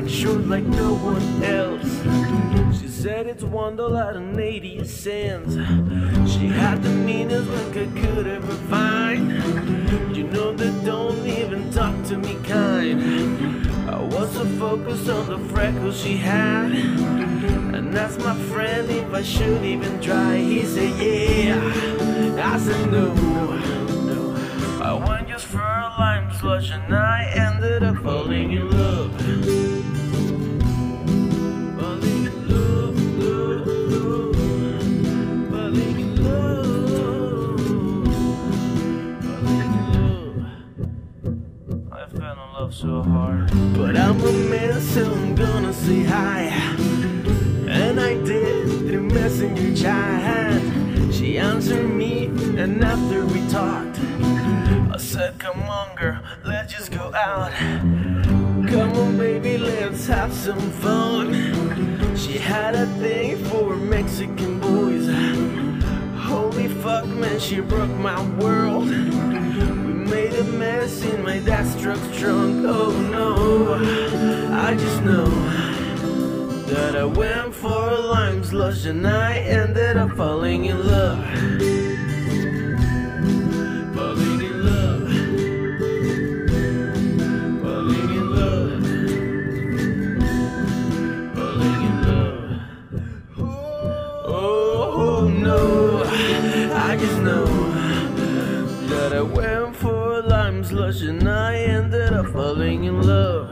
shorts like no one else. She said it's one dollar and eighty cents. She had the meanest look I could ever find. You know that don't even talk to me kind. I was so focused on the freckles she had. And asked my friend if I should even try. He said, Yeah. I said, No. no. I went just for a lime slush and I ended up falling in love. So hard. But I'm a man, so I'm gonna say hi. And I did through messenger chat. She answered me, and after we talked, I said, Come on, girl, let's just go out. Come on, baby, let's have some fun. She had a thing for Mexican boys. Holy fuck, man, she broke my world. Truck's trunk. Oh no, I just know that I went for a lime slush and I ended up falling in love. Falling in love. Falling in love. Falling in love. Oh, oh no, I just know that I slush and I ended up falling in love.